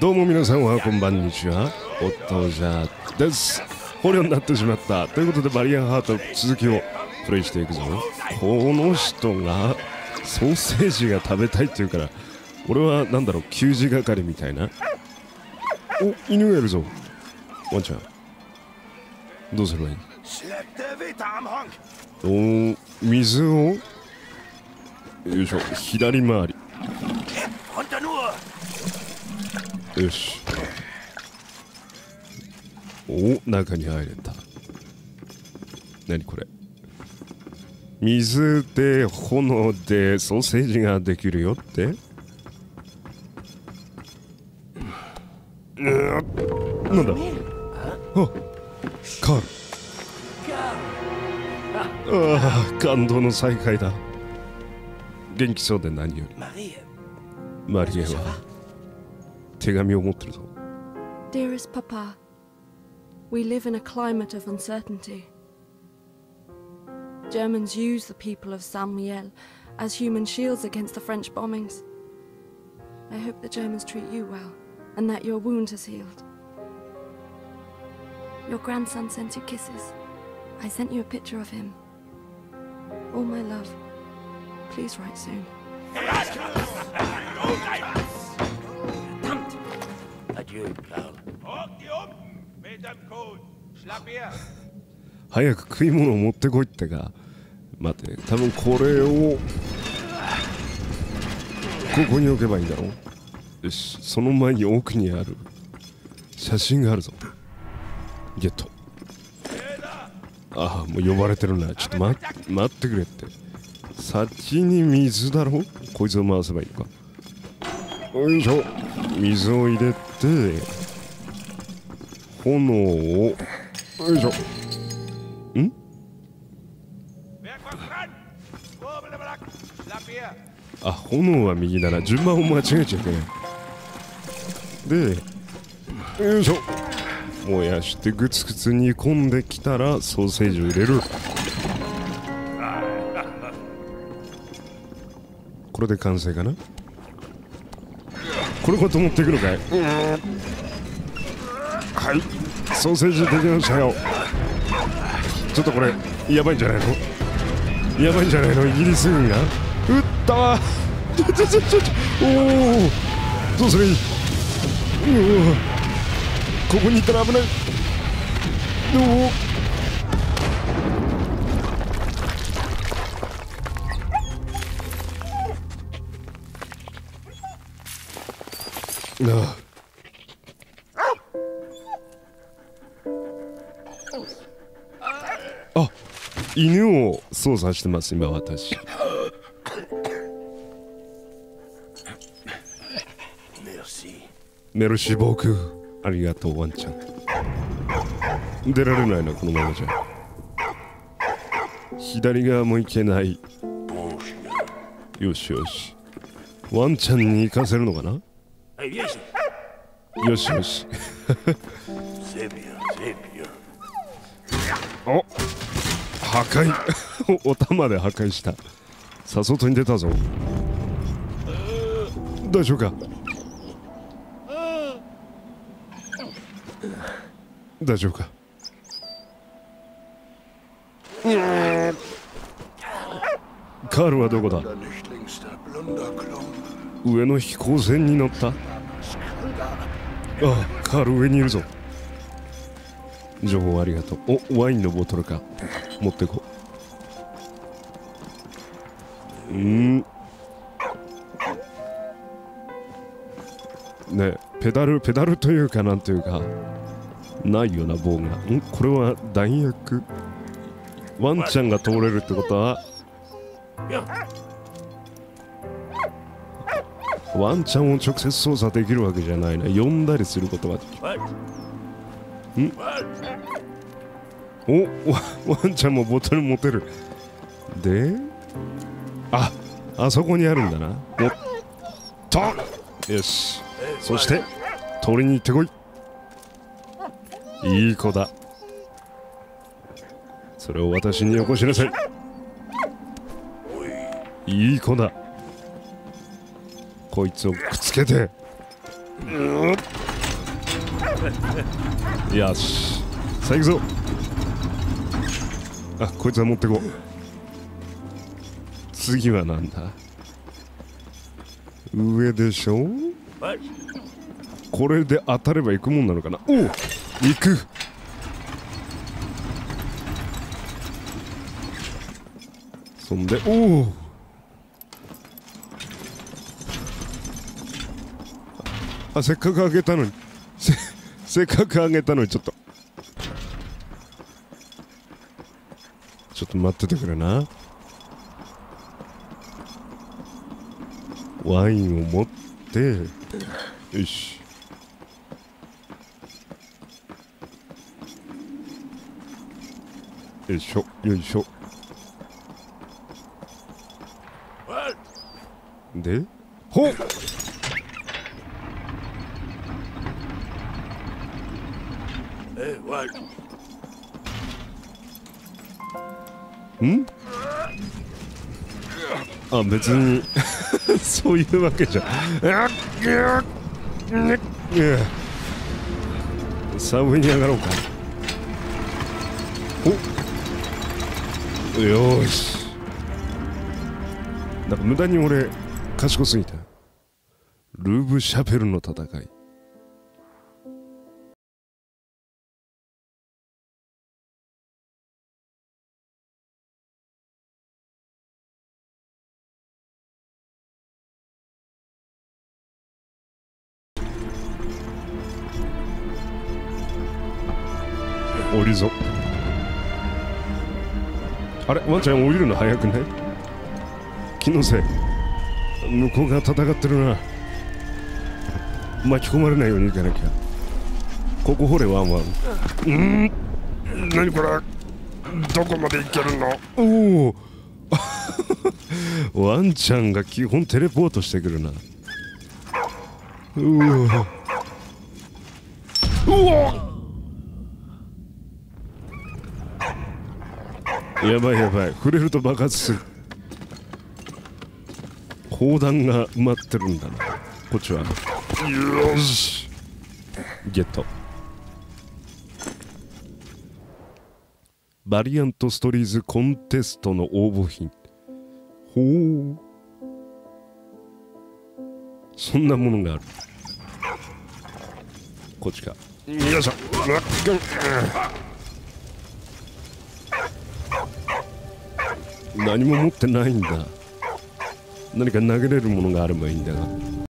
どうも皆さんはこんばんにちは。おっとじゃです。捕虜になってしまった。ということでバリアンハート続きをプレイしていくぞこの人がソーセージが食べたいって言うから俺はなんだろう。給仕係みたいな。お犬がいるぞ。ワンちゃん。どうすればいい？お水を？よいしょ左回り。よし。お中に入れた。何これ？水で炎でソーセージができるよって？なんだ？あ ああ感動の再会だ元気そうで何よりマリエは手紙を持ってるぞ Dearest Papa, we live in a climate of uncertainty. Germans use the people of Saint Miel as human shields against the French bombings. I hope the Germans treat you well and that your wound has healed. Your grandson sent you kisses. I sent you a picture of him. All my love. Please write soon. Adieu, Karl. 早く食い物を持ってこいってか待って多分これをここに置けばいいんだろよしその前に奥にある写真があるぞゲットああもう呼ばれてるな。ちょっと待待ってくれって。先に水だろ？こいつを回せばいいのか。よいしょ。水を入れて炎を。よいしょ。ん？あ炎は右だな。順番を間違えちゃいけない。でよいしょ。燃やしてグツグツ煮込んできたらソーセージを入れる。これで完成かな？これごと持っていくのかい？はい。ソーセージできましたよ。ちょっとこれやばいんじゃないの？やばいんじゃないの？イギリス軍が？撃ったわちょちょちょちょおおどうする？いいうわここに行ったら危ない。おおああ。あ犬を操作してます今私.メルシー。ボークありがとうワンちゃん。出られないなこのままじゃ。左側も行けない.よしよし。ワンちゃんに行かせるのかな？よしよし。c'est bien. お。破壊。お玉で破壊した。さあ外に出たぞ。大丈夫か？大丈夫か？カールはどこだ？上の飛行船に乗った？ああカール上にいるぞ。情報ありがとう。おワインのボトルか。持ってこう。ん。ねペダルペダルというかなんというか。ないような棒が。ん？これは弾薬？ワンちゃんが通れるってことは？ワンちゃんを直接操作できるわけじゃないな。呼んだりすることができる Ouais. Ouais. おワワンちゃんもボトル持てる。で？ああそこにあるんだな。おっとよし。そして取りに行ってこい。いい子だ。それを私によこしなさい。いい子だ。こいつをくっつけて。よし。さあ行くぞ。あこいつは持ってこう。次はなんだ？上でしょ?これで当たれば行くもんなのかな？おお行く。そんでおおあせっかくあげたのに。せせっかくあげたのにちょっと。ちょっと待っててくれな。ワインを持って。よし。よいしょよいしょ。でほっん？あ別に。そういうわけじゃ。あっぐっねっさあ上に上がろうか。おっよし。なんか無駄に俺賢すぎたルーブ・シャペルの戦い。ワンちゃん降りるの早くない気のせい。向こうが戦ってるな。巻き込まれないように行かなきゃ。ここ掘れワンワン。うん。何これ。どこまで行けるの？おお。ワンちゃんが基本テレポートしてくるな。うわ。うわやばいやばい。触れると爆発する。砲弾が埋まってるんだな。こっちは。よし。ゲット。バリアントストリーズコンテストの応募品。ほう。そんなものがある。こっちか。よいしょ。何も持ってないんだ。何か投げれるものがあればいいんだが。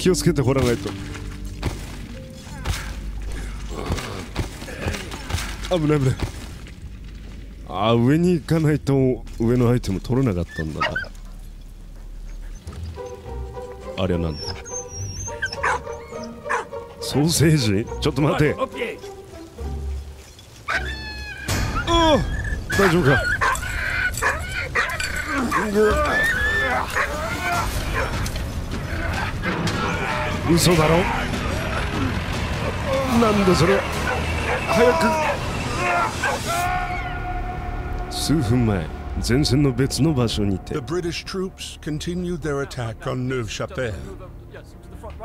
気をつけて掘らないと。危ない危ない。あ上に行かないと上のアイテム取れなかったんだな。あれはなんだ？ソーセージ？ちょっと待て。Okay. ああ大丈夫か？嘘だろなんでそれ早く数分前前線の別の場所にて The British troops continued their attack on Neuve-Chapelle.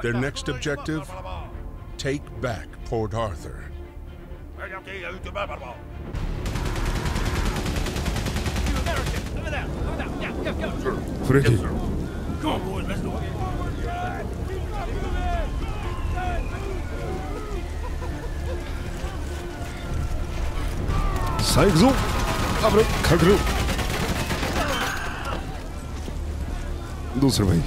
Their next objective take back Port Arthur. フレディさあ行くぞ危ない隠れろどうすればいいい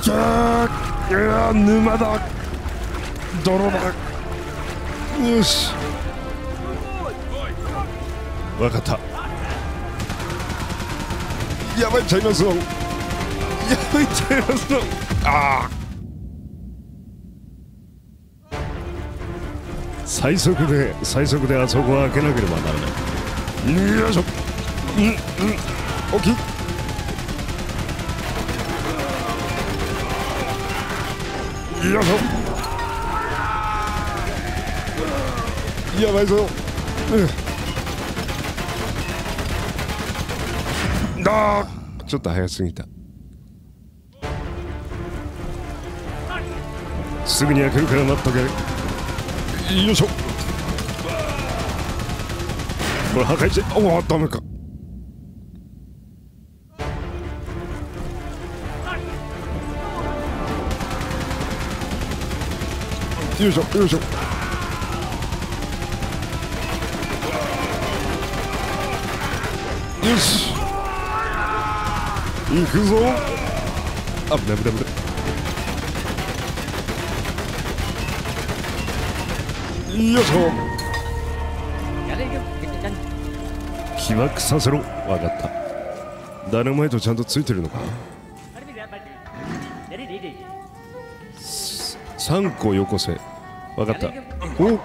けーうわ沼だ泥だよしわかったやばいちゃいますよやばいちゃいますよああ最速で最速であそこを開けなければならない。よいしょ。うんうん。大き。いよいしょ。やばいぞ。うん。あちょっと早すぎた。すぐに開けるから待っとけ。よいしょ。これ破壊しておおダメか。よいしょよいしょ。よし。行くぞ。あ危ない危ない危ないよいしょ起爆させろわかったダイナマイトちゃんとついてるのか3個よこせわかったお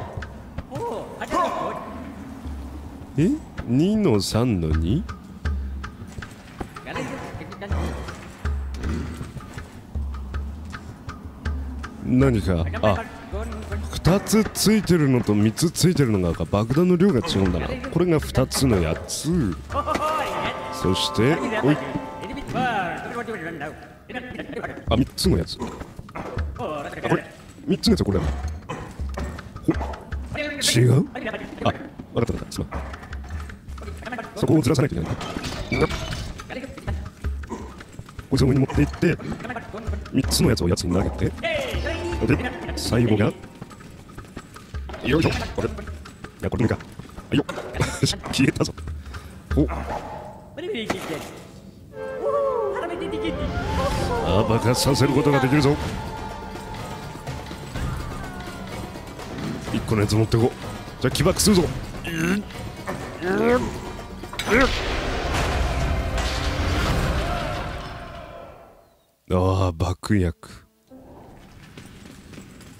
え2の3の 2? 何かあ2つついてるのと3つついてるのが爆弾の量が違うんだな。これが2つのやつ。そしておい。あ3つのやつ。あこれ。3つのやつこれ違う？あ分かった分かった。すまん。そこをずらさないといけない。こいつの上に持っていって3つのやつをやつに投げて。で最後がよいしょ。これ？いやこれでもいいか。はいよ。消えたぞ。お。あ爆発させることができるぞ。一個のやつ持ってこう。じゃあ起爆するぞ。ああ爆薬。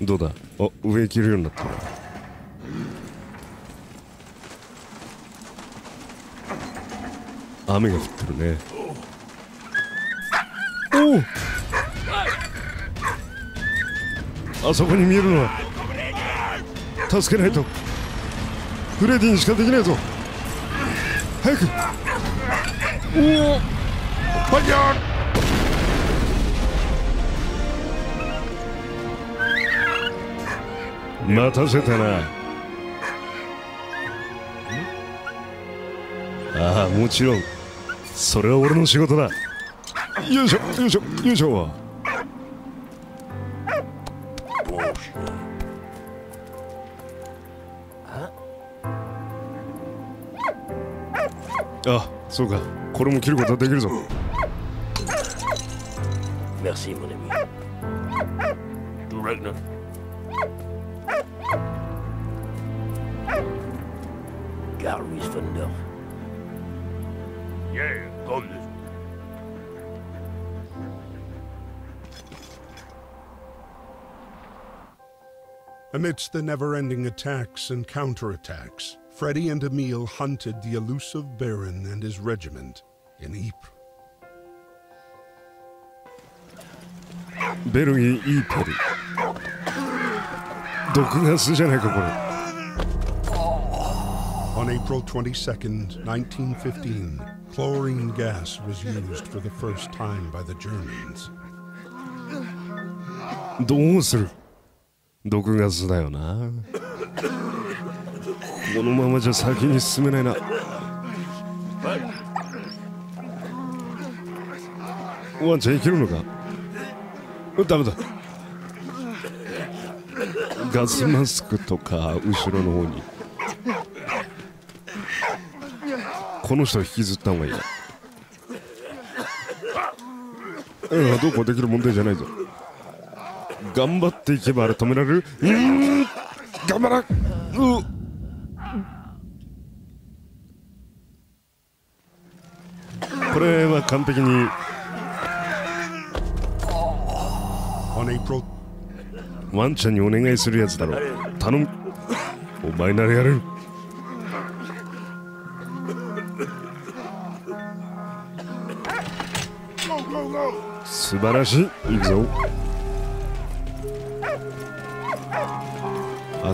どうだ？あ上行けるようになった雨が降ってるね。おおあそこに見えるのは助けないと。フレディにしかできないぞ。早く。おおファイヤー待たせたな。ああもちろん。それは俺の仕事だよいしょよいしょよいしょあそうかこれも切ることはできるぞ Merci, mon ami. Ragnar. Yeah, comme this. Amidst the never ending attacks and counterattacks, Freddy and Emil hunted the elusive Baron and his regiment in Ypres. ベルギーイーペル 毒ガスじゃないかこれ On April 22nd, 1915, chlorine gas was used for the first time by the Germans. どうする?毒ガスだよな。このままじゃ先に進めないな。ワンちゃんいけるのか?ダメだ。ガスマスクとか後ろの方に。この人を引きずった方がいい。なうんどうこうできる問題じゃないぞ。頑張っていけばあれ止められる。うん頑張らうこれは完璧に。ワンちゃんにお願いするやつだろ頼む。お前ならやれる。素晴らしい。いくぞ。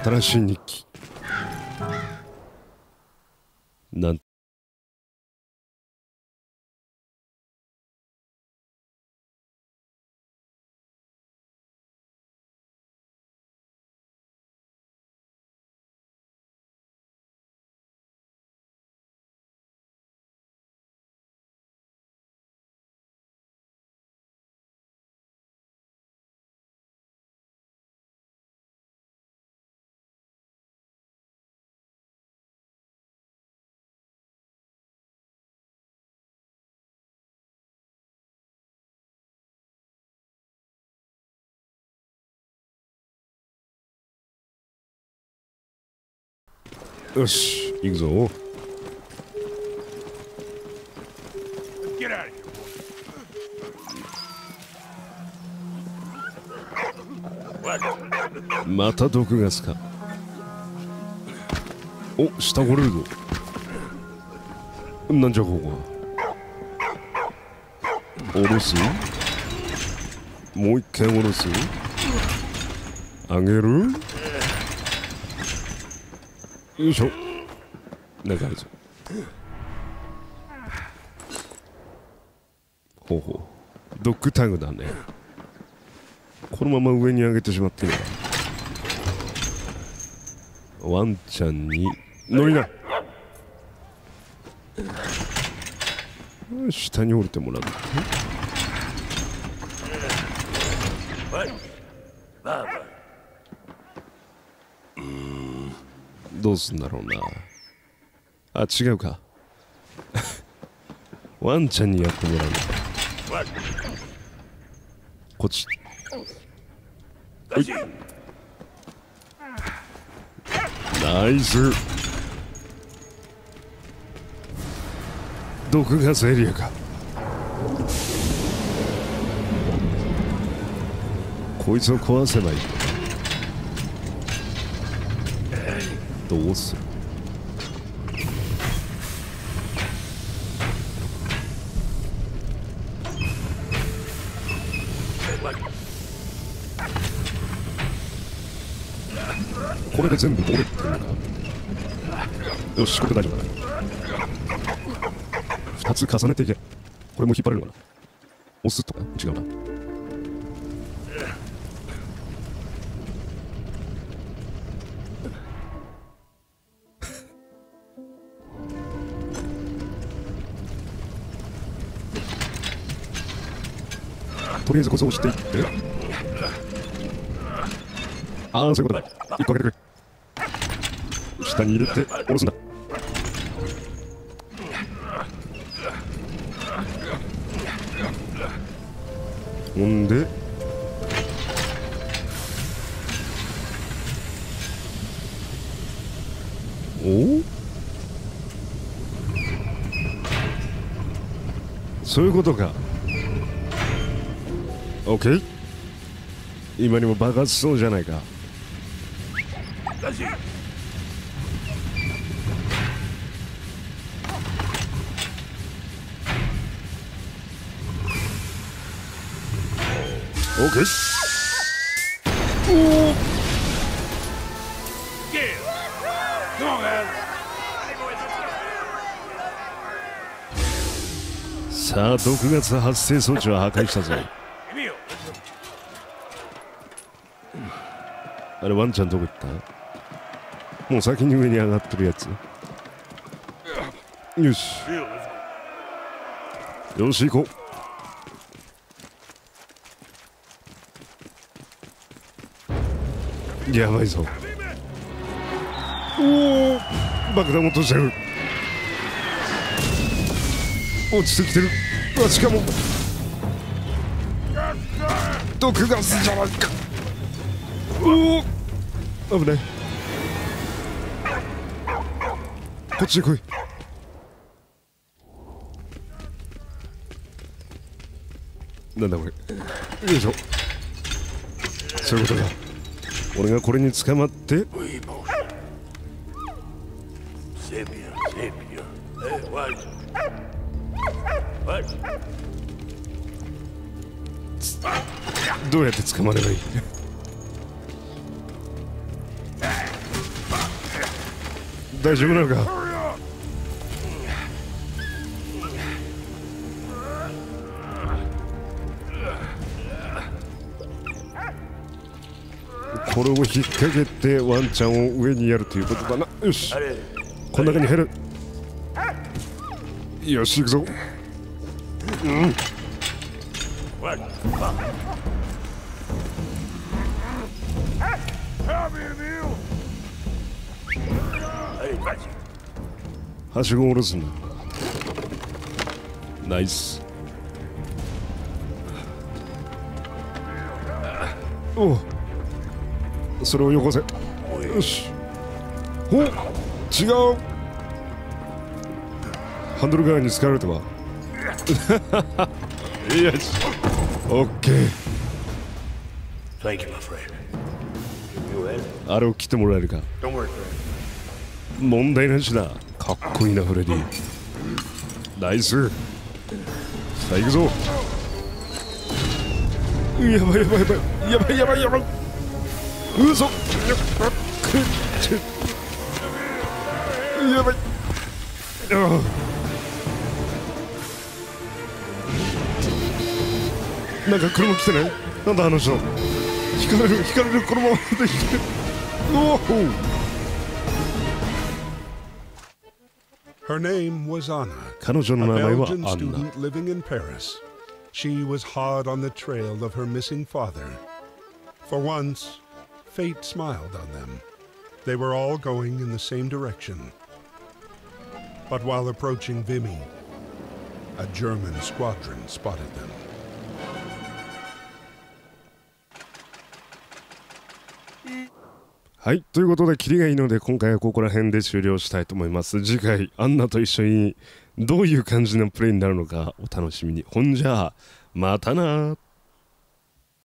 新しい日記。なんよし行くぞ.また毒ガスか。お下掘れるぞなんじゃここは。下ろす？もう一回下ろす？上げる？よいしょ。なんかあるぞほうほう。ドッグタグだね。このまま上に上げてしまっていいワンちゃんに乗りな。下に降りてもらう What? どうすんだろうな。あ違うか。ワンちゃんにやってもらう。の What? こっち。ナイス。毒ガスエリアか。こいつを壊せばいい。どうする？これで全部折れてるのかよしこれで大丈夫だ。2つ重ねていけ。これも引っ張れるかな。押すとか？違うな。とりあえずこそ押していって。ああそういうことだ。一個開けてくれ。下に入れて下ろすんだ。ほんで。お？そういうことか。オッケー今にも爆発しそうじゃないか。オーケー。おさあ毒ガス発生装置は破壊したぞ。あれワンちゃんどこ行った？もう先に上に上がってるやつ。よし。よし行こう。やばいぞ。おお爆弾落としてる落ちてきてる。うわしかも毒ガスじゃないか。おお危ない。こっちへ来い。なんだこれ。よいしょ。そういうことだ。俺がこれに捕まって?どうやって捕まればいい？大丈夫なのか？これを引っ掛けてワンちゃんを上にやるということだなよしこの中に入るよし行くぞ what? Fuck. はしごを下ろすんだナイスおうそれをよこせよしお違うハンドル側に使われたわよしオッケー Thank you, my friend. You ready? あれを切ってもらえるか Don't worry, friend. 問題なしだかっこいいなフレディ。ナイス。さあ行くぞ。やばいやばいやばい。やばいやばいやばい。嘘やばくっやばい。ああなんか車来てない？なんだあの人。引かれる引かれる。このままで引かれるおお Her name was Anna, a Belgian student living in Paris. She was hard on the trail of her missing father. For once, fate smiled on them. They were all going in the same direction. But while approaching Vimy, a German squadron spotted them. はい。ということでキリがいいので今回はここら辺で終了したいと思います。次回アンナと一緒にどういう感じのプレイになるのかお楽しみに。ほんじゃあまたな